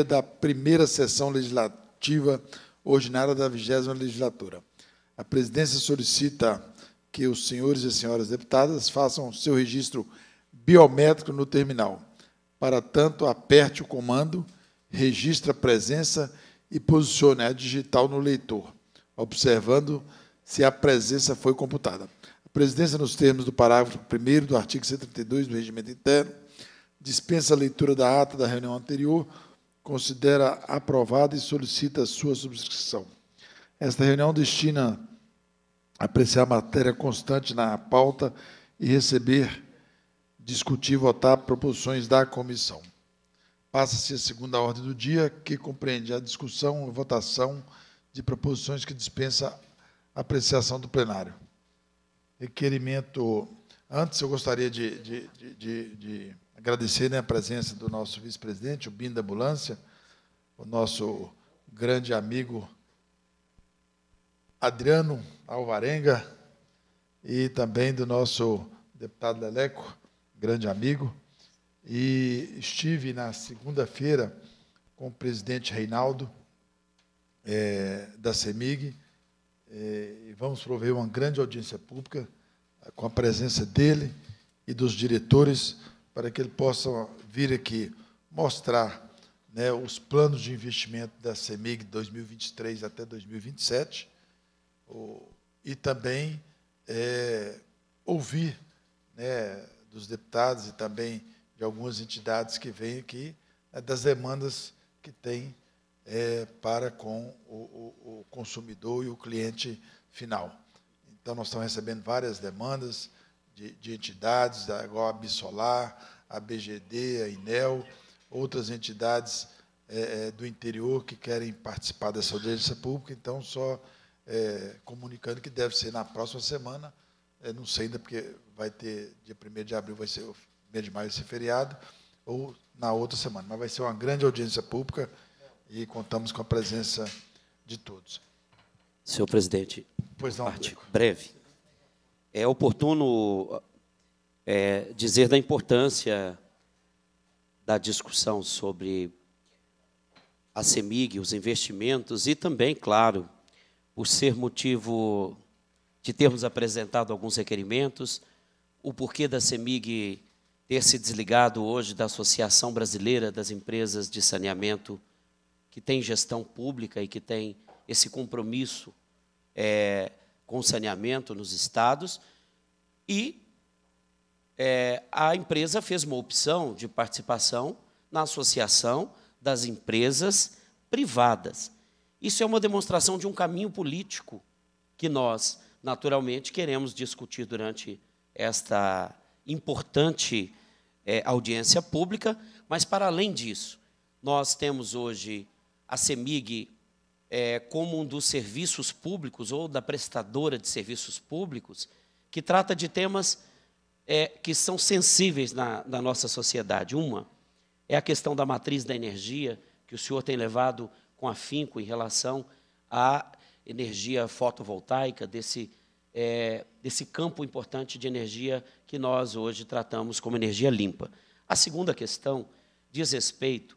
da primeira sessão legislativa ordinária da vigésima legislatura. A presidência solicita que os senhores e senhoras deputadas façam seu registro biométrico no terminal. Para tanto, aperte o comando, registre a presença e posicione a digital no leitor, observando se a presença foi computada. A presidência, nos termos do parágrafo 1 do artigo 132 do Regimento Interno, dispensa a leitura da ata da reunião anterior, considera aprovada e solicita sua subscrição. Esta reunião destina a apreciar matéria constante na pauta e receber, discutir e votar proposições da comissão. Passa-se a segunda ordem do dia, que compreende a discussão e votação de proposições que dispensa apreciação do plenário. Requerimento. Antes, eu gostaria de, de, de, de agradecer né, a presença do nosso vice-presidente, o Bim da Ambulância, o nosso grande amigo Adriano Alvarenga e também do nosso deputado Leleco, grande amigo. E estive na segunda-feira com o presidente Reinaldo é, da CEMIG é, e vamos prover uma grande audiência pública com a presença dele e dos diretores para que ele possa vir aqui mostrar né, os planos de investimento da CEMIG 2023 até 2027 o, e também é, ouvir né, dos deputados e também de algumas entidades que vêm aqui né, das demandas que tem é, para com o, o, o consumidor e o cliente final. Então, nós estamos recebendo várias demandas de, de entidades, igual a Bisolar, a BGD, a INEL, outras entidades é, é, do interior que querem participar dessa audiência pública. Então, só é, comunicando que deve ser na próxima semana, é, não sei ainda, porque vai ter, dia 1 de abril vai ser, mês de maio vai ser feriado, ou na outra semana. Mas vai ser uma grande audiência pública e contamos com a presença de todos. Senhor presidente, pois não, parte breve. É oportuno é, dizer da importância da discussão sobre a CEMIG, os investimentos e também, claro, por ser motivo de termos apresentado alguns requerimentos, o porquê da CEMIG ter se desligado hoje da Associação Brasileira das Empresas de Saneamento, que tem gestão pública e que tem esse compromisso é, com saneamento nos estados, e é, a empresa fez uma opção de participação na Associação das Empresas Privadas. Isso é uma demonstração de um caminho político que nós, naturalmente, queremos discutir durante esta importante é, audiência pública, mas, para além disso, nós temos hoje a CEMIG é, como um dos serviços públicos ou da prestadora de serviços públicos que trata de temas é, que são sensíveis na, na nossa sociedade. Uma é a questão da matriz da energia, que o senhor tem levado com afinco em relação à energia fotovoltaica, desse, é, desse campo importante de energia que nós hoje tratamos como energia limpa. A segunda questão diz respeito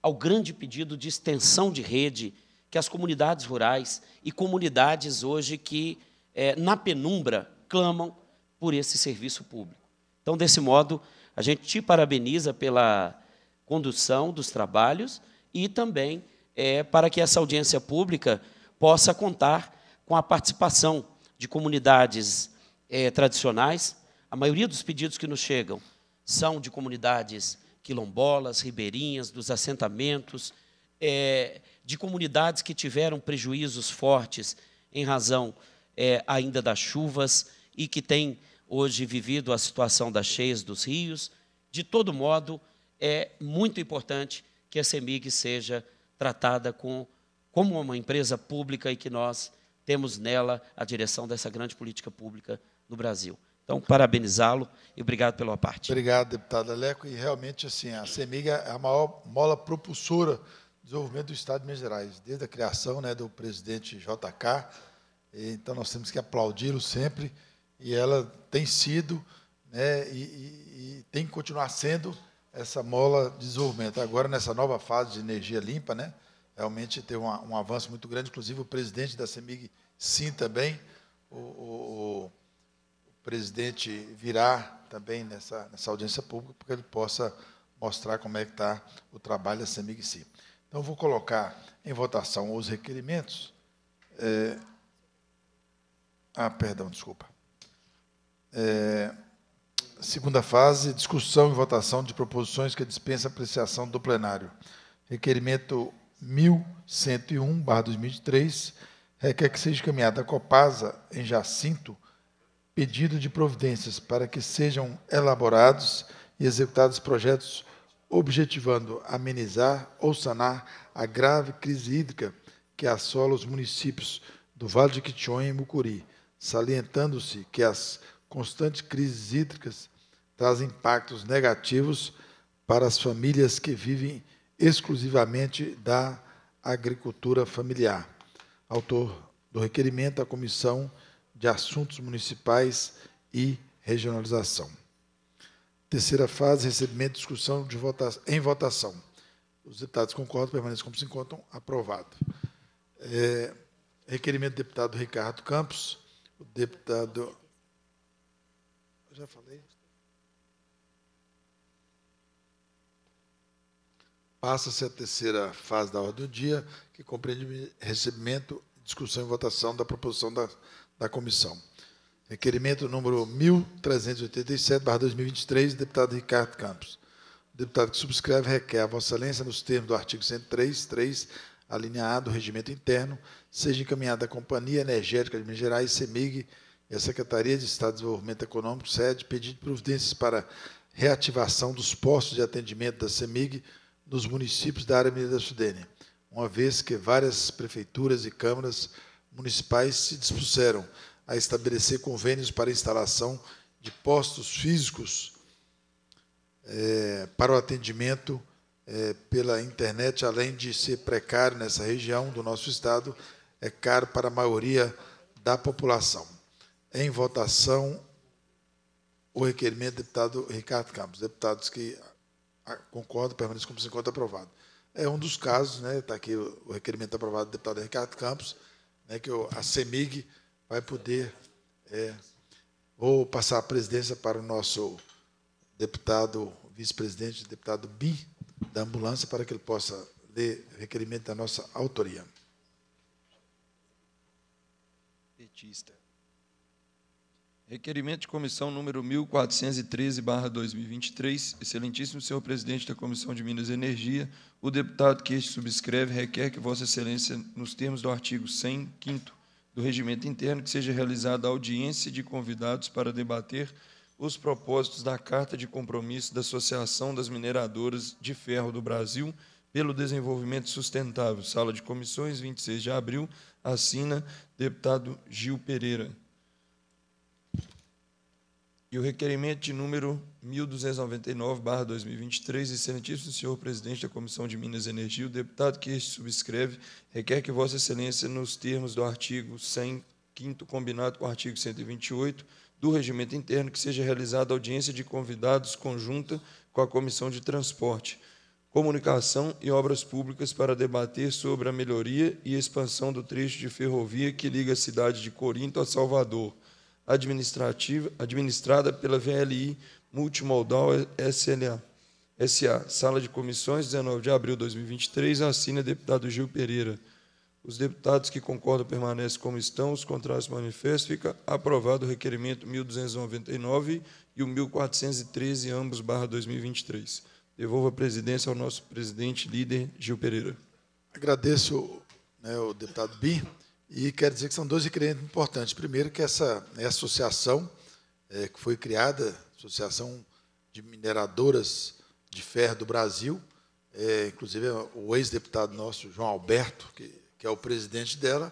ao grande pedido de extensão de rede que as comunidades rurais e comunidades hoje que, é, na penumbra, clamam por esse serviço público. Então, desse modo, a gente te parabeniza pela condução dos trabalhos e também é, para que essa audiência pública possa contar com a participação de comunidades é, tradicionais. A maioria dos pedidos que nos chegam são de comunidades quilombolas, ribeirinhas, dos assentamentos, é, de comunidades que tiveram prejuízos fortes em razão é, ainda das chuvas e que têm hoje vivido a situação das cheias dos rios. De todo modo, é muito importante que a CEMIG seja tratada com, como uma empresa pública e que nós temos nela a direção dessa grande política pública no Brasil. Então, parabenizá-lo e obrigado pela parte. Obrigado, deputado Aleco. E realmente, assim, a CEMIG é a maior mola propulsora desenvolvimento do Estado de Minas Gerais, desde a criação né, do presidente JK. Então, nós temos que aplaudi-lo sempre, e ela tem sido né, e, e, e, tem que continuar sendo essa mola de desenvolvimento. Agora, nessa nova fase de energia limpa, né, realmente tem um, um avanço muito grande, inclusive o presidente da CEMIG, sim, também, o, o, o presidente virá também nessa, nessa audiência pública, para que ele possa mostrar como é que está o trabalho da CEMIG, sim. Então, vou colocar em votação os requerimentos. É... Ah, perdão, desculpa. É... Segunda fase, discussão e votação de proposições que dispensam apreciação do plenário. Requerimento 1101, 2023, requer que seja encaminhada a Copasa, em Jacinto, pedido de providências para que sejam elaborados e executados projetos objetivando amenizar ou sanar a grave crise hídrica que assola os municípios do Vale de Quitionha e Mucuri, salientando-se que as constantes crises hídricas trazem impactos negativos para as famílias que vivem exclusivamente da agricultura familiar. Autor do requerimento, a Comissão de Assuntos Municipais e Regionalização. Terceira fase, recebimento discussão de vota em votação. Os deputados concordam, permanecem como se encontram. Aprovado. É, requerimento do deputado Ricardo Campos, o deputado. Já falei? Passa-se a terceira fase da ordem do dia, que compreende recebimento, discussão e votação da proposição da, da comissão. Requerimento número 1387-2023, deputado Ricardo Campos. O deputado que subscreve requer a Vossa Excelência, nos termos do artigo 103, 3, a linha A do regimento interno, seja encaminhada à Companhia Energética de Minas Gerais, CEMIG, e à Secretaria de Estado de Desenvolvimento Econômico, sede, pedido de providências para reativação dos postos de atendimento da CEMIG nos municípios da área mineira da Sudene, uma vez que várias prefeituras e câmaras municipais se dispuseram a estabelecer convênios para instalação de postos físicos é, para o atendimento é, pela internet, além de ser precário nessa região do nosso estado, é caro para a maioria da população. Em votação, o requerimento do deputado Ricardo Campos. Deputados que concordo, permaneço como se encontra aprovado. É um dos casos, né, está aqui o requerimento aprovado do deputado Ricardo Campos, né, que a CEMIG vai poder. É, vou passar a presidência para o nosso deputado, vice-presidente, deputado Bi, da ambulância, para que ele possa ler requerimento da nossa autoria. Petista. Requerimento de comissão número 1413/2023. Excelentíssimo senhor presidente da Comissão de Minas e Energia, o deputado que este subscreve requer que Vossa Excelência, nos termos do artigo 100, 5 do regimento interno, que seja realizada audiência de convidados para debater os propósitos da Carta de Compromisso da Associação das Mineradoras de Ferro do Brasil pelo Desenvolvimento Sustentável. Sala de Comissões, 26 de abril, assina deputado Gil Pereira. E o requerimento de número 1299/2023, excelentíssimo senhor presidente da Comissão de Minas e Energia, o deputado que este subscreve requer que vossa excelência nos termos do artigo 100, quinto combinado com o artigo 128 do regimento interno que seja realizada audiência de convidados conjunta com a Comissão de Transporte, Comunicação e Obras Públicas para debater sobre a melhoria e expansão do trecho de ferrovia que liga a cidade de Corinto a Salvador administrativa, administrada pela VLI Multimodal SLA. SA, Sala de Comissões, 19 de abril de 2023, assina deputado Gil Pereira. Os deputados que concordam permanecem como estão, os contrários manifestam. Fica aprovado o requerimento 1299 e o 1413, ambos, barra 2023. Devolvo a presidência ao nosso presidente, líder Gil Pereira. Agradeço né, o deputado Bi. E quero dizer que são dois requerimentos importantes. Primeiro, que essa né, associação é, que foi criada, Associação de Mineradoras de Ferro do Brasil, é, inclusive o ex-deputado nosso, João Alberto, que, que, é o presidente dela,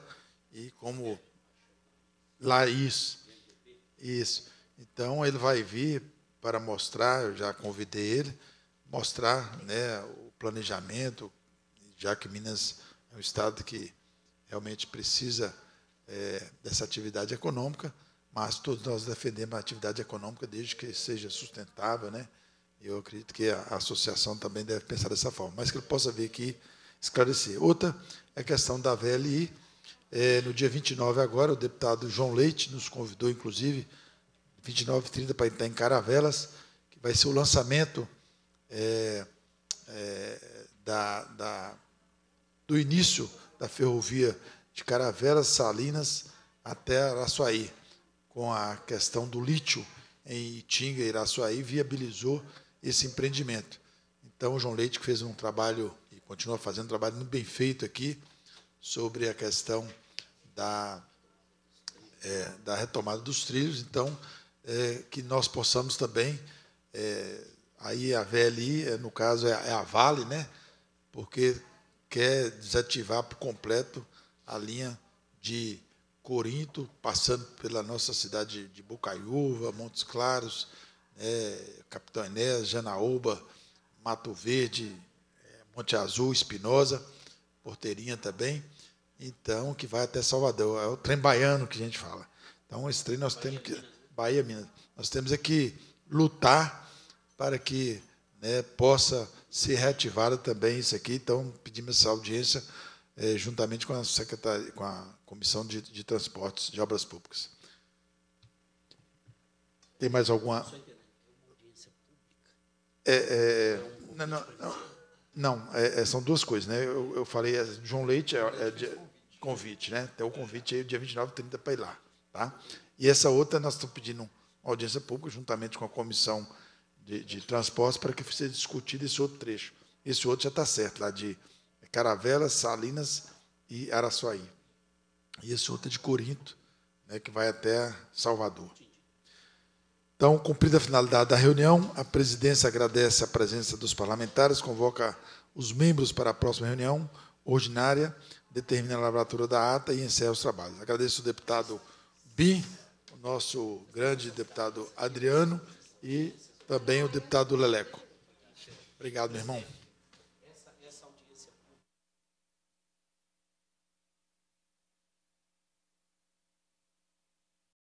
e como isso, isso. Então ele vai vir para mostrar, eu já convidei ele, mostrar né, o planejamento, já que Minas é um estado que realmente precisa é, dessa atividade econômica, mas todos nós defendemos a atividade econômica desde que seja sustentável, né? Eu acredito que a associação também deve pensar dessa forma, mas que ele possa vir aqui esclarecer. Outra é a questão da VLI. É, no dia 29 agora, o deputado João Leite nos convidou, inclusive, 29 e 30 para estar em Caravelas, que vai ser o lançamento é, é, da, da, do início da ferrovia de Caravelas, Salinas até Araçuaí, com a questão do lítio em Itinga, Iraçuaí, viabilizou esse empreendimento. Então, o João Leite que fez um trabalho, e continua fazendo um trabalho muito bem feito aqui, sobre a questão da, é, da retomada dos trilhos. Então, é, que nós possamos também, é, aí a VLI, é, no caso, é, é a Vale, né? porque quer desativar por completo a linha de Corinto, passando pela nossa cidade de Bocaiúva, Montes Claros, né, Capitão Enéas, Janaúba, Mato Verde, é, Monte Azul, Espinosa, Porteirinha também. Então, que vai até Salvador. É o trem baiano que a gente fala. Então, esse trem nós temos que. Bahia, Minas. Nós temos é que lutar para que né, possa ser reativada também isso aqui. Então, pedimos essa audiência é, juntamente com a, secretaria, com a Comissão de, de Transportes de Obras Públicas. Tem mais alguma. É, é, não, não, não, é, é, são duas coisas. Né? Eu, eu falei, é, João Leite é, é de, convite, né? Tem o convite aí, dia 29 e 30 para ir lá. Tá? E essa outra, nós estamos pedindo audiência pública, juntamente com a Comissão de, de para que seja discutido esse outro trecho. Esse outro já está certo, lá de Caravelas, Salinas e Araçuaí. E esse outro é de Corinto, né, que vai até Salvador. Então, cumprida a finalidade da reunião, a presidência agradece a presença dos parlamentares, convoca os membros para a próxima reunião ordinária, determina a lavratura da ata e encerra os trabalhos. Agradeço o deputado Bi, o nosso grande deputado Adriano e também o deputado Leleco. Obrigado, meu irmão.